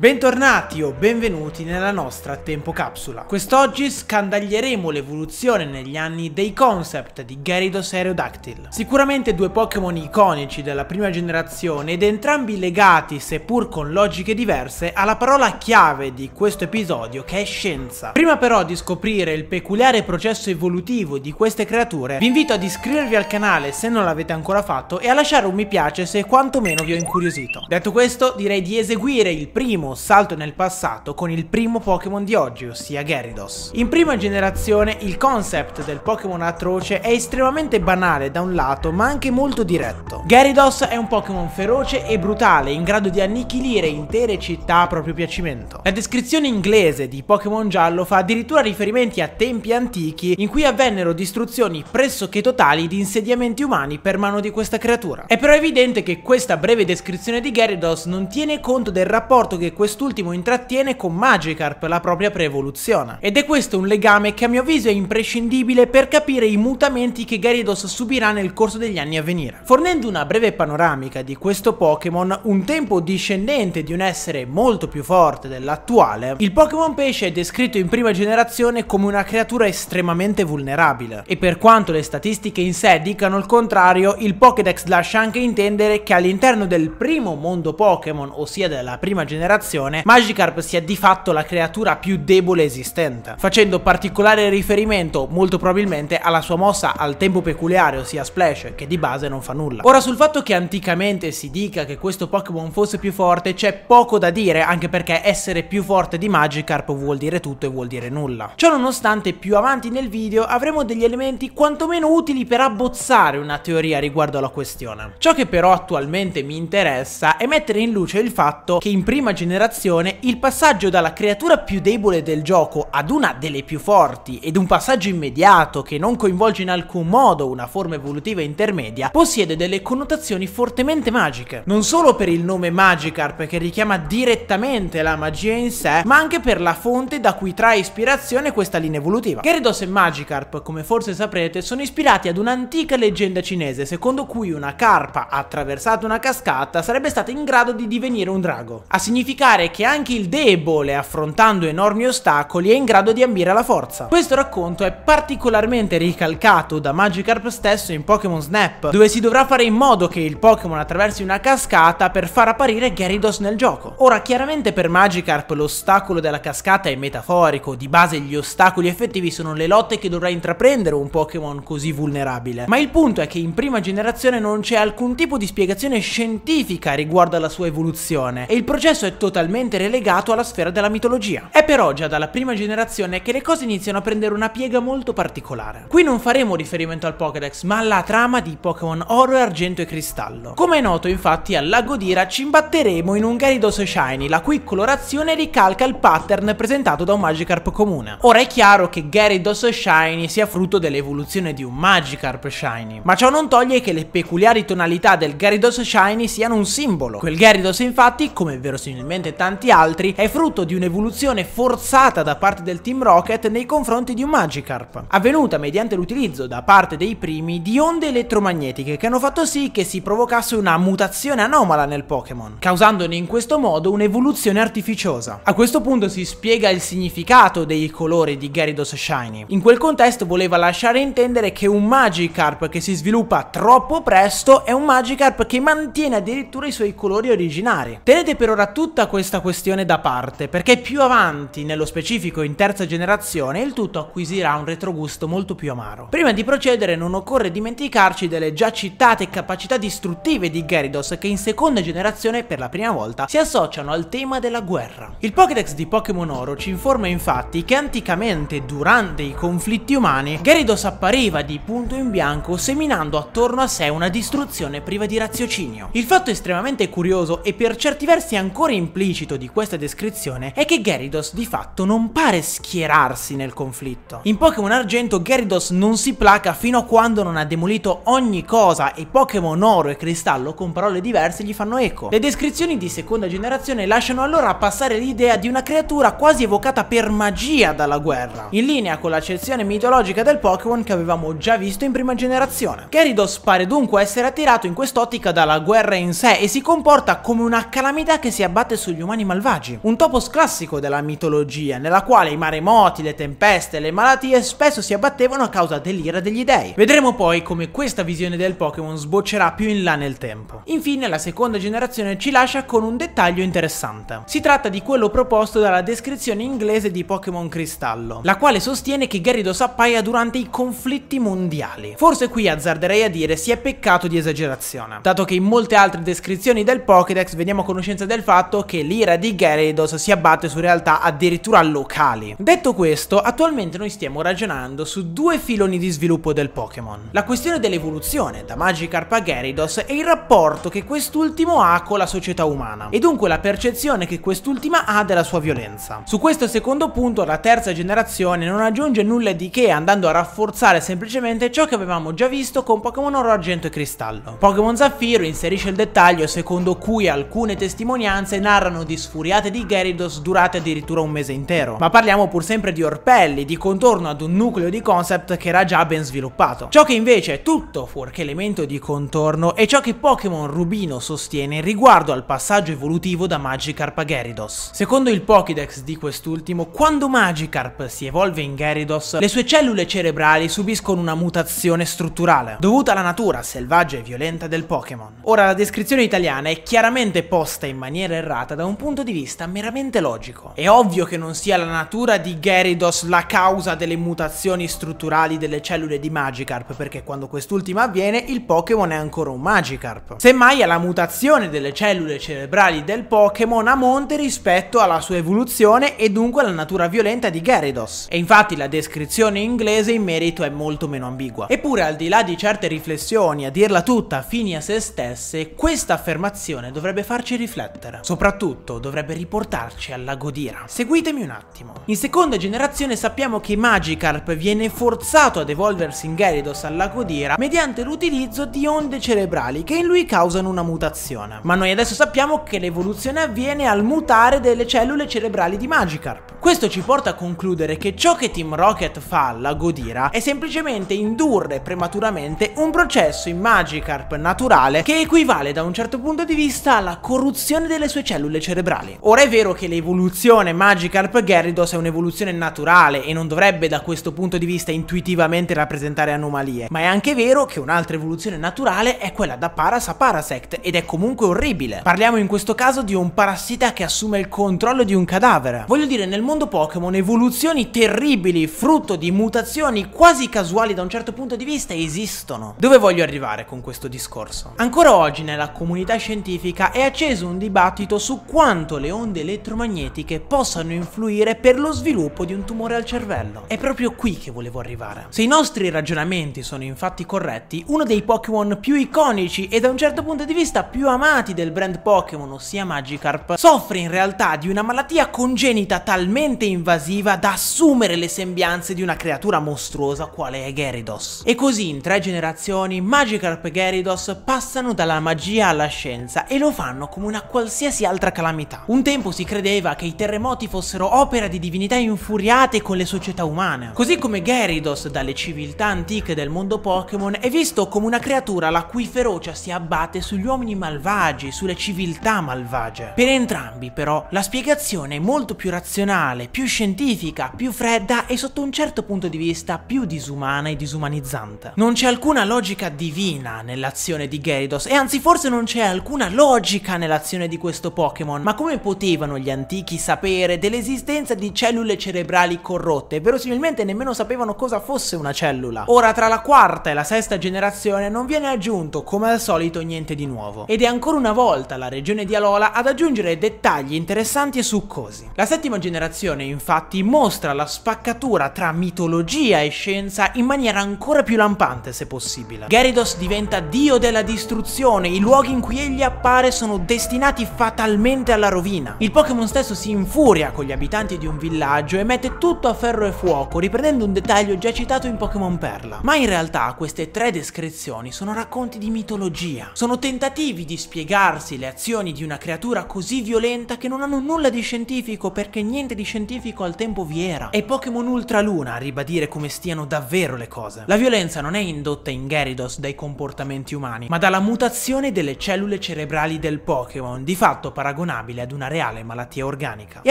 Bentornati o benvenuti nella nostra tempo capsula. Quest'oggi scandaglieremo l'evoluzione negli anni dei concept di Gyarados Aerodactyl. Sicuramente due Pokémon iconici della prima generazione ed entrambi legati, seppur con logiche diverse, alla parola chiave di questo episodio che è scienza. Prima però di scoprire il peculiare processo evolutivo di queste creature, vi invito ad iscrivervi al canale se non l'avete ancora fatto e a lasciare un mi piace se quantomeno vi ho incuriosito. Detto questo, direi di eseguire il primo salto nel passato con il primo Pokémon di oggi, ossia Gyarados. In prima generazione il concept del Pokémon atroce è estremamente banale da un lato, ma anche molto diretto. Gyarados è un Pokémon feroce e brutale, in grado di annichilire intere città a proprio piacimento. La descrizione inglese di Pokémon giallo fa addirittura riferimenti a tempi antichi in cui avvennero distruzioni pressoché totali di insediamenti umani per mano di questa creatura. È però evidente che questa breve descrizione di Gyarados non tiene conto del rapporto che quest'ultimo intrattiene con Magikarp, la propria pre-evoluzione. Ed è questo un legame che a mio avviso è imprescindibile per capire i mutamenti che Gyarados subirà nel corso degli anni a venire. Fornendo una breve panoramica di questo Pokémon, un tempo discendente di un essere molto più forte dell'attuale, il Pokémon pesce è descritto in prima generazione come una creatura estremamente vulnerabile. E per quanto le statistiche in sé dicano il contrario, il Pokédex lascia anche intendere che all'interno del primo mondo Pokémon, ossia della prima generazione, Magikarp sia di fatto la creatura più debole esistente, facendo particolare riferimento molto probabilmente alla sua mossa al tempo peculiare, ossia Splash, che di base non fa nulla. Ora sul fatto che anticamente si dica che questo Pokémon fosse più forte c'è poco da dire, anche perché essere più forte di Magikarp vuol dire tutto e vuol dire nulla. Ciò nonostante più avanti nel video avremo degli elementi quantomeno utili per abbozzare una teoria riguardo alla questione. Ciò che però attualmente mi interessa è mettere in luce il fatto che in prima generazione generazione, il passaggio dalla creatura più debole del gioco ad una delle più forti ed un passaggio immediato che non coinvolge in alcun modo una forma evolutiva intermedia, possiede delle connotazioni fortemente magiche. Non solo per il nome Magikarp che richiama direttamente la magia in sé, ma anche per la fonte da cui trae ispirazione questa linea evolutiva. Gyarados e Magikarp, come forse saprete, sono ispirati ad un'antica leggenda cinese secondo cui una carpa attraversata una cascata sarebbe stata in grado di divenire un drago. A significare spiegare che anche il debole, affrontando enormi ostacoli, è in grado di ambire alla forza. Questo racconto è particolarmente ricalcato da Magikarp stesso in Pokémon Snap, dove si dovrà fare in modo che il Pokémon attraversi una cascata per far apparire Gyarados nel gioco. Ora, chiaramente per Magikarp l'ostacolo della cascata è metaforico, di base gli ostacoli effettivi sono le lotte che dovrà intraprendere un Pokémon così vulnerabile. Ma il punto è che in prima generazione non c'è alcun tipo di spiegazione scientifica riguardo alla sua evoluzione, e il processo è totalmente totalmente relegato alla sfera della mitologia. È però già dalla prima generazione che le cose iniziano a prendere una piega molto particolare. Qui non faremo riferimento al Pokédex, ma alla trama di Pokémon Oro, Argento e Cristallo. Come è noto infatti al Lago Dira ci imbatteremo in un Gyarados Shiny, la cui colorazione ricalca il pattern presentato da un Magikarp comune. Ora è chiaro che Gyarados Shiny sia frutto dell'evoluzione di un Magikarp Shiny, ma ciò non toglie che le peculiari tonalità del Gyarados Shiny siano un simbolo. Quel Gyarados infatti, come verosimilmente e tanti altri, è frutto di un'evoluzione forzata da parte del Team Rocket nei confronti di un Magikarp, avvenuta mediante l'utilizzo da parte dei primi di onde elettromagnetiche che hanno fatto sì che si provocasse una mutazione anomala nel Pokémon, causandone in questo modo un'evoluzione artificiosa. A questo punto si spiega il significato dei colori di Gyarados Shiny. In quel contesto voleva lasciare intendere che un Magikarp che si sviluppa troppo presto è un Magikarp che mantiene addirittura i suoi colori originari. Tenete per ora tutta questa questione da parte, perché più avanti, nello specifico in terza generazione, il tutto acquisirà un retrogusto molto più amaro. Prima di procedere non occorre dimenticarci delle già citate capacità distruttive di Gyarados che in seconda generazione per la prima volta si associano al tema della guerra. Il Pokédex di Pokémon Oro ci informa infatti che anticamente durante i conflitti umani Gyarados appariva di punto in bianco seminando attorno a sé una distruzione priva di raziocinio. Il fatto estremamente curioso e per certi versi ancora implicito implicito di questa descrizione è che Gyarados di fatto non pare schierarsi nel conflitto. In Pokémon Argento Gyarados non si placa fino a quando non ha demolito ogni cosa e Pokémon Oro e Cristallo con parole diverse gli fanno eco. Le descrizioni di seconda generazione lasciano allora passare l'idea di una creatura quasi evocata per magia dalla guerra, in linea con l'accezione mitologica del Pokémon che avevamo già visto in prima generazione. Gyarados pare dunque essere attirato in quest'ottica dalla guerra in sé e si comporta come una calamità che si abbatte su sugli umani malvagi. Un topos classico della mitologia, nella quale i maremoti, le tempeste e le malattie spesso si abbattevano a causa dell'ira degli dei. Vedremo poi come questa visione del Pokémon sboccerà più in là nel tempo. Infine la seconda generazione ci lascia con un dettaglio interessante. Si tratta di quello proposto dalla descrizione inglese di Pokémon Cristallo, la quale sostiene che Gyarados appaia durante i conflitti mondiali. Forse qui azzarderei a dire si è peccato di esagerazione, dato che in molte altre descrizioni del Pokédex veniamo a conoscenza del fatto che l'ira di Gyarados si abbatte su realtà addirittura locali. Detto questo, attualmente noi stiamo ragionando su due filoni di sviluppo del Pokémon. La questione dell'evoluzione da Magikarp a Gyarados e il rapporto che quest'ultimo ha con la società umana, e dunque la percezione che quest'ultima ha della sua violenza. Su questo secondo punto la terza generazione non aggiunge nulla di che andando a rafforzare semplicemente ciò che avevamo già visto con Pokémon Oro Argento e Cristallo. Pokémon Zaffiro inserisce il dettaglio secondo cui alcune testimonianze narrano di sfuriate di Gyarados durate addirittura un mese intero, ma parliamo pur sempre di orpelli, di contorno ad un nucleo di concept che era già ben sviluppato. Ciò che invece è tutto fuorché elemento di contorno è ciò che Pokémon Rubino sostiene riguardo al passaggio evolutivo da Magikarp a Gyarados. Secondo il Pokédex di quest'ultimo, quando Magikarp si evolve in Gyarados, le sue cellule cerebrali subiscono una mutazione strutturale, dovuta alla natura selvaggia e violenta del Pokémon. Ora la descrizione italiana è chiaramente posta in maniera errata da un punto di vista meramente logico. È ovvio che non sia la natura di Gyarados la causa delle mutazioni strutturali delle cellule di Magikarp, perché quando quest'ultima avviene il Pokémon è ancora un Magikarp. Semmai è la mutazione delle cellule cerebrali del Pokémon a monte rispetto alla sua evoluzione e dunque alla natura violenta di Gyarados. E infatti la descrizione inglese in merito è molto meno ambigua. Eppure al di là di certe riflessioni, a dirla tutta fini a se stesse, questa affermazione dovrebbe farci riflettere. Soprattutto dovrebbe riportarci alla Godira. Seguitemi un attimo. In seconda generazione sappiamo che Magikarp viene forzato ad evolversi in Gyarados alla Godira mediante l'utilizzo di onde cerebrali che in lui causano una mutazione. Ma noi adesso sappiamo che l'evoluzione avviene al mutare delle cellule cerebrali di Magikarp. Questo ci porta a concludere che ciò che Team Rocket fa alla Godira è semplicemente indurre prematuramente un processo in Magikarp naturale che equivale da un certo punto di vista alla corruzione delle sue cellule cerebrali. Ora è vero che l'evoluzione Magikarp Gyarados è un'evoluzione naturale e non dovrebbe da questo punto di vista intuitivamente rappresentare anomalie, ma è anche vero che un'altra evoluzione naturale è quella da Paras a Parasect ed è comunque orribile. Parliamo in questo caso di un parassita che assume il controllo di un cadavere. Voglio dire, nel mondo Pokémon evoluzioni terribili, frutto di mutazioni quasi casuali da un certo punto di vista, esistono. Dove voglio arrivare con questo discorso? Ancora oggi nella comunità scientifica è acceso un dibattito su quanto le onde elettromagnetiche possano influire per lo sviluppo di un tumore al cervello. È proprio qui che volevo arrivare. Se i nostri ragionamenti sono infatti corretti, uno dei Pokémon più iconici e da un certo punto di vista più amati del brand Pokémon, ossia Magikarp, soffre in realtà di una malattia congenita talmente invasiva da assumere le sembianze di una creatura mostruosa quale è Gyarados. E così in tre generazioni Magikarp e Gyarados passano dalla magia alla scienza e lo fanno come una qualsiasi altra calamità. Un tempo si credeva che i terremoti fossero opera di divinità infuriate con le società umane, così come Gyarados dalle civiltà antiche del mondo Pokémon è visto come una creatura la cui ferocia si abbatte sugli uomini malvagi, sulle civiltà malvagie. Per entrambi però la spiegazione è molto più razionale, più scientifica, più fredda e sotto un certo punto di vista più disumana e disumanizzante. Non c'è alcuna logica divina nell'azione di Gyarados e anzi forse non c'è alcuna logica nell'azione di questo Pokémon, ma come potevano gli antichi sapere dell'esistenza di cellule cerebrali corrotte? Verosimilmente nemmeno sapevano cosa fosse una cellula. Ora tra la quarta e la sesta generazione non viene aggiunto come al solito niente di nuovo ed è ancora una volta la regione di Alola ad aggiungere dettagli interessanti e succosi. La settima generazione infatti mostra la spaccatura tra mitologia e scienza in maniera ancora più lampante se possibile. Gyarados diventa dio della distruzione, i luoghi in cui egli appare sono destinati fatalmente alla rovina. Il Pokémon stesso si infuria con gli abitanti di un villaggio e mette tutto a ferro e fuoco, riprendendo un dettaglio già citato in Pokémon Perla. Ma in realtà queste tre descrizioni sono racconti di mitologia, sono tentativi di spiegarsi le azioni di una creatura così violenta che non hanno nulla di scientifico perché niente di scientifico al tempo vi era. È Pokémon Ultra Luna a ribadire come stiano davvero le cose. La violenza non è indotta in Gyarados dai comportamenti umani, ma dalla mutazione delle cellule cerebrali del Pokémon, di fatto paragonabile paragonabile ad una reale malattia organica. E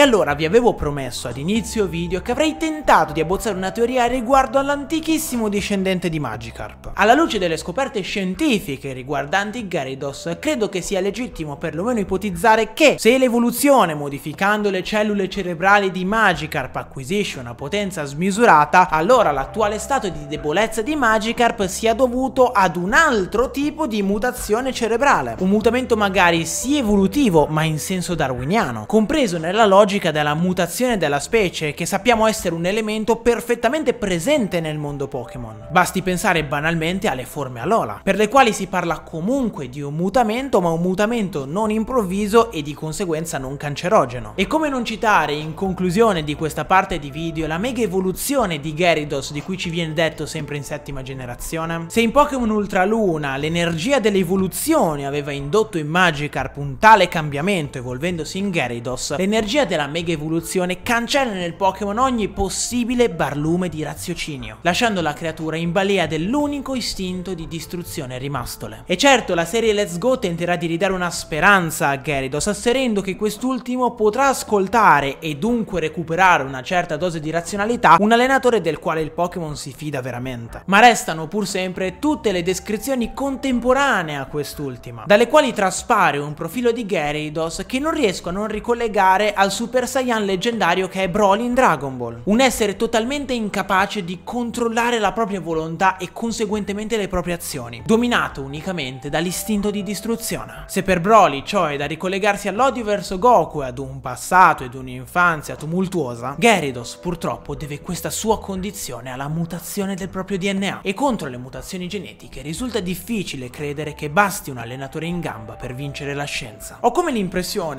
allora vi avevo promesso ad inizio video che avrei tentato di abbozzare una teoria riguardo all'antichissimo discendente di Magikarp. Alla luce delle scoperte scientifiche riguardanti Gyarados, credo che sia legittimo perlomeno ipotizzare che se l'evoluzione modificando le cellule cerebrali di Magikarp acquisisce una potenza smisurata, allora l'attuale stato di debolezza di Magikarp sia dovuto ad un altro tipo di mutazione cerebrale. Un mutamento magari sì evolutivo, ma in senso darwiniano, compreso nella logica della mutazione della specie, che sappiamo essere un elemento perfettamente presente nel mondo Pokémon. Basti pensare banalmente alle forme Alola, per le quali si parla comunque di un mutamento, ma un mutamento non improvviso e di conseguenza non cancerogeno. E come non citare in conclusione di questa parte di video la mega evoluzione di Gyarados di cui ci viene detto sempre in settima generazione? Se in Pokémon Ultra Luna l'energia delle evoluzioni aveva indotto in Magikarp un tale cambiamento evolvendosi in Gyarados, l'energia della mega evoluzione cancella nel Pokémon ogni possibile barlume di raziocinio, lasciando la creatura in balia dell'unico istinto di distruzione rimastole. E certo, la serie Let's Go tenterà di ridare una speranza a Gyarados, asserendo che quest'ultimo potrà ascoltare e dunque recuperare una certa dose di razionalità un allenatore del quale il Pokémon si fida veramente. Ma restano pur sempre tutte le descrizioni contemporanee a quest'ultima, dalle quali traspare un profilo di Gyarados che non riesco a non ricollegare al Super Saiyan leggendario che è Broly in Dragon Ball. Un essere totalmente incapace di controllare la propria volontà e conseguentemente le proprie azioni, dominato unicamente dall'istinto di distruzione. Se per Broly ciò è da ricollegarsi all'odio verso Goku e ad un passato ed un'infanzia tumultuosa, Gyarados purtroppo deve questa sua condizione alla mutazione del proprio DNA e contro le mutazioni genetiche risulta difficile credere che basti un allenatore in gamba per vincere la scienza. Ho come l'impressione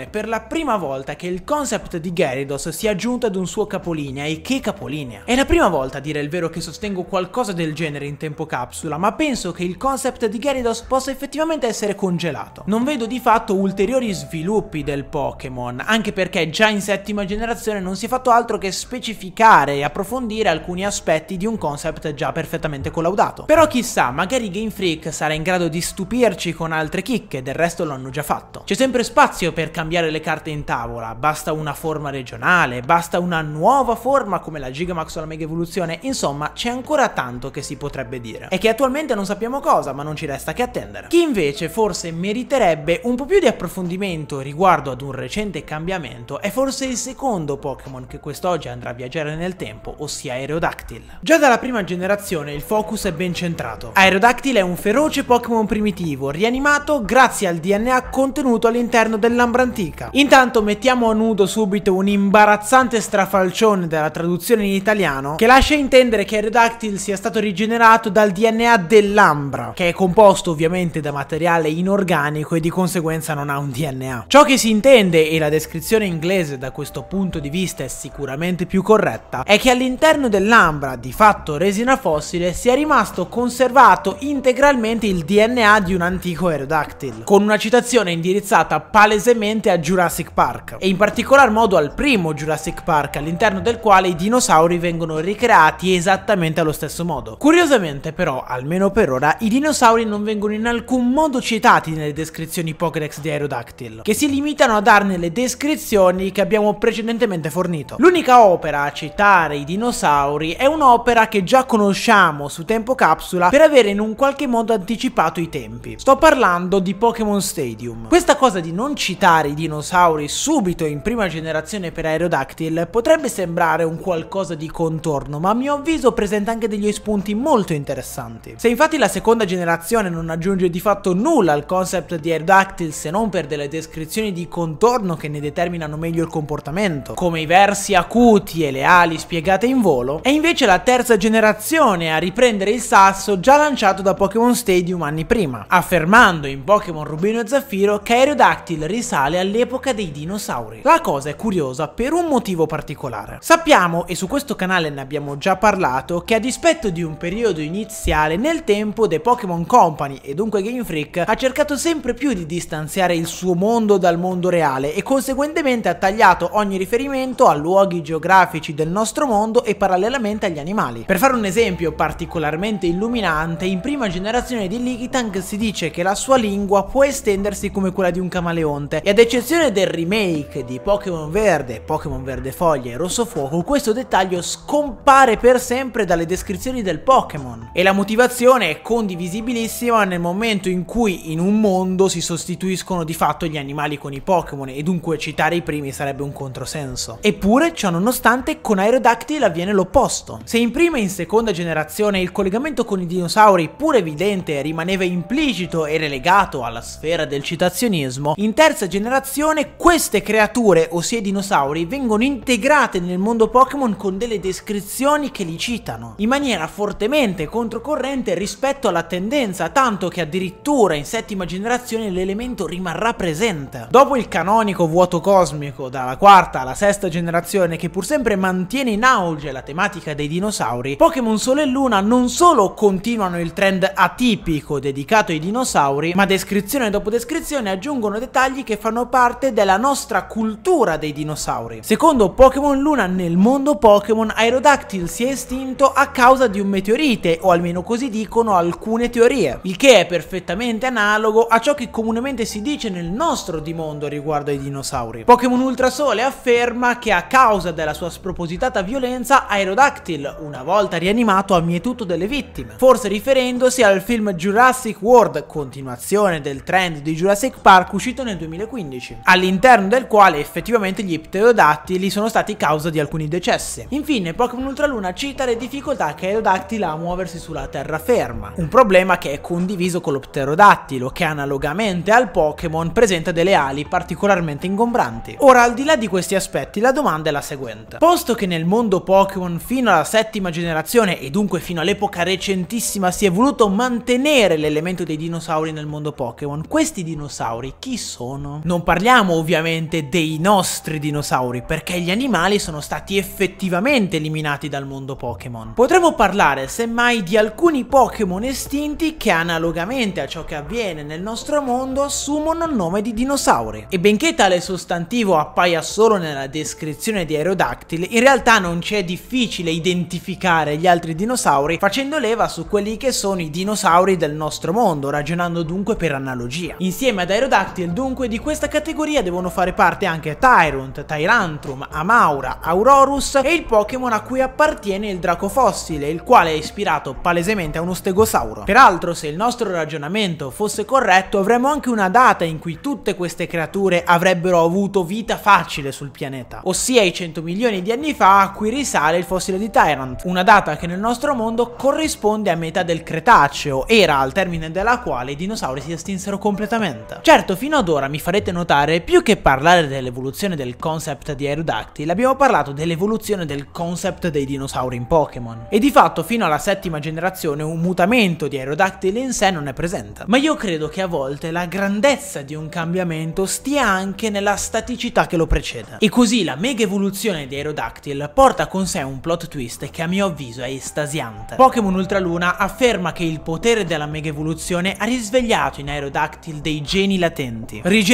per la prima volta che il concept di Gyarados sia aggiunto ad un suo capolinea e che capolinea. È la prima volta a dire il vero che sostengo qualcosa del genere in tempo capsula, ma penso che il concept di Gyarados possa effettivamente essere congelato. Non vedo di fatto ulteriori sviluppi del Pokémon, anche perché già in settima generazione non si è fatto altro che specificare e approfondire alcuni aspetti di un concept già perfettamente collaudato. Però chissà, magari Game Freak sarà in grado di stupirci con altre chicche, del resto lo hanno già fatto. C'è sempre spazio per cambiare le carte in tavola, basta una forma regionale, basta una nuova forma come la Gigamax o la Mega Evoluzione, insomma c'è ancora tanto che si potrebbe dire. E che attualmente non sappiamo cosa, ma non ci resta che attendere. Chi invece forse meriterebbe un po' più di approfondimento riguardo ad un recente cambiamento è forse il secondo Pokémon che quest'oggi andrà a viaggiare nel tempo, ossia Aerodactyl. Già dalla prima generazione il focus è ben centrato. Aerodactyl è un feroce Pokémon primitivo, rianimato grazie al DNA contenuto all'interno dell'ambra antica. Intanto mettiamo a nudo subito un imbarazzante strafalcione della traduzione in italiano che lascia intendere che Aerodactyl sia stato rigenerato dal DNA dell'ambra, che è composto ovviamente da materiale inorganico e di conseguenza non ha un DNA. Ciò che si intende, e la descrizione inglese da questo punto di vista è sicuramente più corretta, è che all'interno dell'ambra, di fatto resina fossile, sia rimasto conservato integralmente il DNA di un antico Aerodactyl, con una citazione indirizzata palesemente a Jurassic Park, e in particolar modo al primo Jurassic Park, all'interno del quale i dinosauri vengono ricreati esattamente allo stesso modo. Curiosamente però, almeno per ora, i dinosauri non vengono in alcun modo citati nelle descrizioni Pokédex di Aerodactyl, che si limitano a darne le descrizioni che abbiamo precedentemente fornito. L'unica opera a citare i dinosauri è un'opera che già conosciamo su Tempo Capsula per avere in un qualche modo anticipato i tempi. Sto parlando di Pokémon Stadium. Questa cosa di non citare i dinosauri subito in prima generazione per Aerodactyl potrebbe sembrare un qualcosa di contorno, ma a mio avviso presenta anche degli spunti molto interessanti. Se infatti la seconda generazione non aggiunge di fatto nulla al concept di Aerodactyl se non per delle descrizioni di contorno che ne determinano meglio il comportamento, come i versi acuti e le ali spiegate in volo, è invece la terza generazione a riprendere il sasso già lanciato da Pokémon Stadium anni prima, affermando in Pokémon Rubino e Zaffiro che Aerodactyl risale all'epoca dei dinosauri. La cosa è curiosa per un motivo particolare. Sappiamo, e su questo canale ne abbiamo già parlato, che a dispetto di un periodo iniziale, nel tempo The Pokémon Company e dunque Game Freak ha cercato sempre più di distanziare il suo mondo dal mondo reale e conseguentemente ha tagliato ogni riferimento a luoghi geografici del nostro mondo e parallelamente agli animali. Per fare un esempio particolarmente illuminante, in prima generazione di Lickitung si dice che la sua lingua può estendersi come quella di un camaleonte fonte e ad eccezione del remake di Pokémon Verde, Pokémon Verde Foglia e Rosso Fuoco, questo dettaglio scompare per sempre dalle descrizioni del Pokémon e la motivazione è condivisibilissima nel momento in cui in un mondo si sostituiscono di fatto gli animali con i Pokémon e dunque citare i primi sarebbe un controsenso. Eppure, ciò nonostante, con Aerodactyl avviene l'opposto. Se in prima e in seconda generazione il collegamento con i dinosauri, pur evidente, rimaneva implicito e relegato alla sfera del citazionismo, in terza generazione queste creature, ossia i dinosauri, vengono integrate nel mondo Pokémon con delle descrizioni che li citano, in maniera fortemente controcorrente rispetto alla tendenza, tanto che addirittura in settima generazione l'elemento rimarrà presente. Dopo il canonico vuoto cosmico, dalla quarta alla sesta generazione, che pur sempre mantiene in auge la tematica dei dinosauri, Pokémon Sole e Luna non solo continuano il trend atipico dedicato ai dinosauri, ma descrizione dopo descrizione aggiungono dettagli che fanno parte della nostra cultura dei dinosauri. Secondo Pokémon Luna, nel mondo Pokémon Aerodactyl si è estinto a causa di un meteorite, o almeno così dicono alcune teorie, il che è perfettamente analogo a ciò che comunemente si dice nel nostro dimondo riguardo ai dinosauri. Pokémon Ultrasole afferma che a causa della sua spropositata violenza Aerodactyl, una volta rianimato, ha mietuto delle vittime, forse riferendosi al film Jurassic World, continuazione del trend di Jurassic Park uscito nel 2015, all'interno del quale effettivamente gli pterodattili sono stati causa di alcuni decessi. Infine, Pokémon Ultraluna cita le difficoltà che Aerodactyl ha a muoversi sulla terraferma, un problema che è condiviso con lo pterodattilo, che analogamente al Pokémon presenta delle ali particolarmente ingombranti. Ora, al di là di questi aspetti, la domanda è la seguente. Posto che nel mondo Pokémon fino alla settima generazione e dunque fino all'epoca recentissima si è voluto mantenere l'elemento dei dinosauri nel mondo Pokémon, questi dinosauri chi sono? Non parliamo ovviamente dei nostri dinosauri, perché gli animali sono stati effettivamente eliminati dal mondo Pokémon. Potremmo parlare semmai di alcuni Pokémon estinti che analogamente a ciò che avviene nel nostro mondo assumono il nome di dinosauri. E benché tale sostantivo appaia solo nella descrizione di Aerodactyl, in realtà non c'è difficile identificare gli altri dinosauri facendo leva su quelli che sono i dinosauri del nostro mondo, ragionando dunque per analogia. Insieme ad Aerodactyl dunque di questa categoria devono fare parte anche Tyrant, Tyrantrum, Amaura, Aurorus e il Pokémon a cui appartiene il Draco Fossile, il quale è ispirato palesemente a uno stegosauro. Peraltro se il nostro ragionamento fosse corretto avremmo anche una data in cui tutte queste creature avrebbero avuto vita facile sul pianeta, ossia i 100 milioni di anni fa a cui risale il fossile di Tyrant, una data che nel nostro mondo corrisponde a metà del Cretaceo, era al termine della quale i dinosauri si estinsero completamente. Certo, fino ad ora mi farete notare, più che parlare dell'evoluzione del concept di Aerodactyl, abbiamo parlato dell'evoluzione del concept dei dinosauri in Pokémon. E di fatto fino alla settima generazione un mutamento di Aerodactyl in sé non è presente. Ma io credo che a volte la grandezza di un cambiamento stia anche nella staticità che lo precede. E così la mega evoluzione di Aerodactyl porta con sé un plot twist che a mio avviso è estasiante. Pokémon Ultraluna afferma che il potere della mega evoluzione ha risvegliato in Aerodactyl dei geni latenti, rigenerando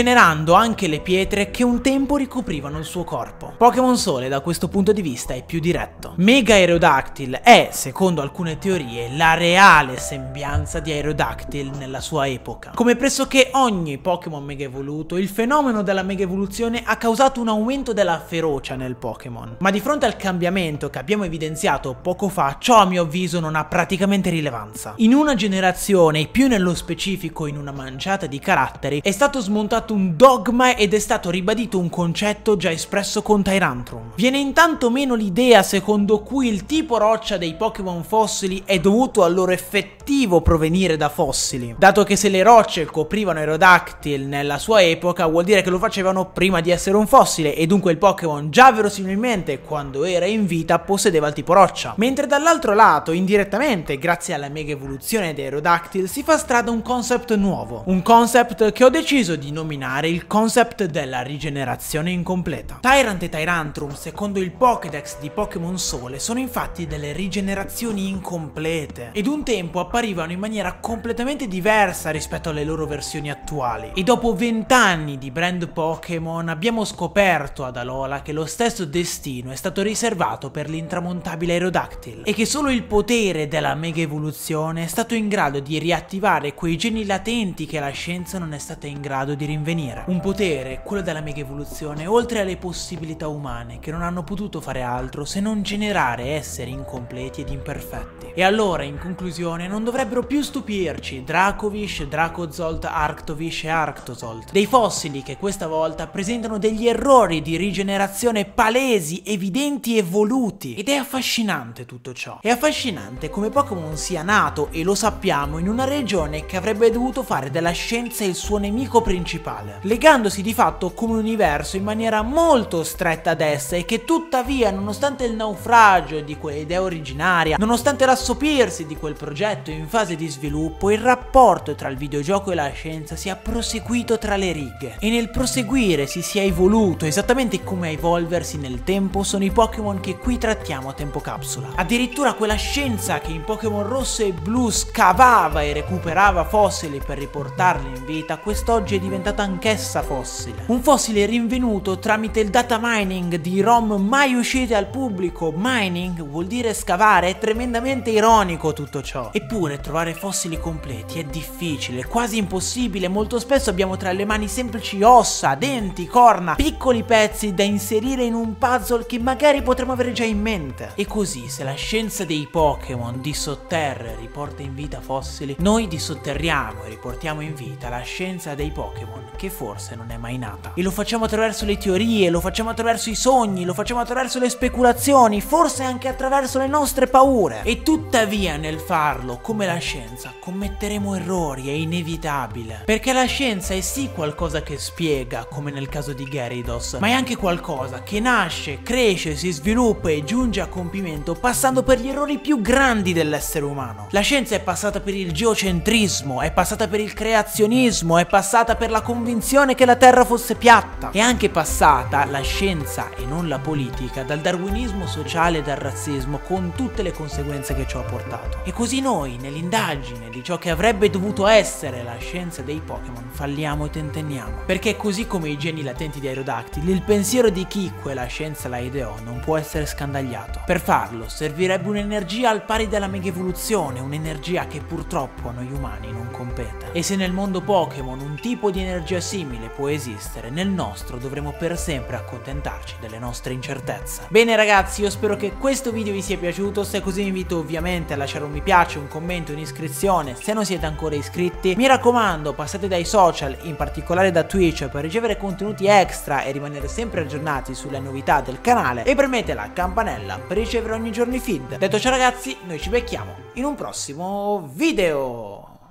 anche le pietre che un tempo ricoprivano il suo corpo. Pokémon Sole da questo punto di vista è più diretto. Mega Aerodactyl è, secondo alcune teorie, la reale sembianza di Aerodactyl nella sua epoca. Come pressoché ogni Pokémon mega evoluto, il fenomeno della mega evoluzione ha causato un aumento della ferocia nel Pokémon. Ma di fronte al cambiamento che abbiamo evidenziato poco fa, ciò a mio avviso non ha praticamente rilevanza. In una generazione, più nello specifico in una manciata di caratteri, è stato smontato un dogma ed è stato ribadito un concetto già espresso con Tyrantrum. Viene intanto meno l'idea secondo cui il tipo roccia dei Pokémon fossili è dovuto al loro effettivo provenire da fossili, dato che se le rocce coprivano Aerodactyl nella sua epoca vuol dire che lo facevano prima di essere un fossile e dunque il Pokémon già verosimilmente quando era in vita possedeva il tipo roccia. Mentre dall'altro lato, indirettamente, grazie alla mega evoluzione di Aerodactyl, si fa strada un concept nuovo, un concept che ho deciso di nominare il concept della rigenerazione incompleta. Tyrant e Tyrantrum, secondo il Pokédex di Pokémon Sole, sono infatti delle rigenerazioni incomplete ed un tempo apparivano in maniera completamente diversa rispetto alle loro versioni attuali. E dopo vent'anni di brand Pokémon abbiamo scoperto ad Alola che lo stesso destino è stato riservato per l'intramontabile Aerodactyl e che solo il potere della mega evoluzione è stato in grado di riattivare quei geni latenti che la scienza non è stata in grado di rinvenire rinvenire. Un potere, quello della mega evoluzione, oltre alle possibilità umane, che non hanno potuto fare altro se non generare esseri incompleti ed imperfetti. E allora, in conclusione, non dovrebbero più stupirci Dracovish, Dracozolt, Arctovish e Arctozolt, dei fossili che questa volta presentano degli errori di rigenerazione palesi, evidenti e voluti. Ed è affascinante tutto ciò. È affascinante come Pokémon sia nato, e lo sappiamo, in una regione che avrebbe dovuto fare della scienza il suo nemico principale, legandosi di fatto come universo in maniera molto stretta ad essa e che tuttavia, nonostante il naufragio di quell'idea originaria, nonostante l'assopirsi di quel progetto in fase di sviluppo, il rapporto tra il videogioco e la scienza sia proseguito tra le righe e nel proseguire si sia evoluto esattamente come a evolversi nel tempo sono i Pokémon che qui trattiamo a tempo capsula. Addirittura quella scienza che in Pokémon rosso e blu scavava e recuperava fossili per riportarli in vita, quest'oggi è diventata anch'essa fossile. Un fossile rinvenuto tramite il data mining di ROM mai uscite al pubblico. Mining vuol dire scavare, è tremendamente ironico tutto ciò. Eppure trovare fossili completi è difficile, quasi impossibile, molto spesso abbiamo tra le mani semplici ossa, denti, corna, piccoli pezzi da inserire in un puzzle che magari potremmo avere già in mente. E così, se la scienza dei Pokémon di sotterra riporta in vita fossili, noi dissotterriamo e riportiamo in vita la scienza dei Pokémon che forse non è mai nata. E lo facciamo attraverso le teorie, lo facciamo attraverso i sogni, lo facciamo attraverso le speculazioni, forse anche attraverso le nostre paure. E tuttavia nel farlo, come la scienza, commetteremo errori, è inevitabile. Perché la scienza è sì qualcosa che spiega, come nel caso di Gyarados, ma è anche qualcosa che nasce, cresce, si sviluppa e giunge a compimento passando per gli errori più grandi dell'essere umano. La scienza è passata per il geocentrismo, è passata per il creazionismo, è passata per la convinzione che la Terra fosse piatta, è anche passata la scienza e non la politica dal darwinismo sociale e dal razzismo con tutte le conseguenze che ciò ha portato. E così noi, nell'indagine di ciò che avrebbe dovuto essere la scienza dei Pokémon, falliamo e tentenniamo. Perché così come i geni latenti di Aerodactyl, il pensiero di chi quella scienza la ideò non può essere scandagliato. Per farlo servirebbe un'energia al pari della mega evoluzione, un'energia che purtroppo a noi umani non compete. E se nel mondo Pokémon un tipo di energia simile può esistere, nel nostro dovremo per sempre accontentarci delle nostre incertezze. Bene ragazzi, io spero che questo video vi sia piaciuto, se è così vi invito ovviamente a lasciare un mi piace, un commento, un'iscrizione, se non siete ancora iscritti. Mi raccomando, passate dai social, in particolare da Twitch, per ricevere contenuti extra e rimanere sempre aggiornati sulle novità del canale e premete la campanella per ricevere ogni giorno i feed. Detto ciò ragazzi, noi ci becchiamo in un prossimo video!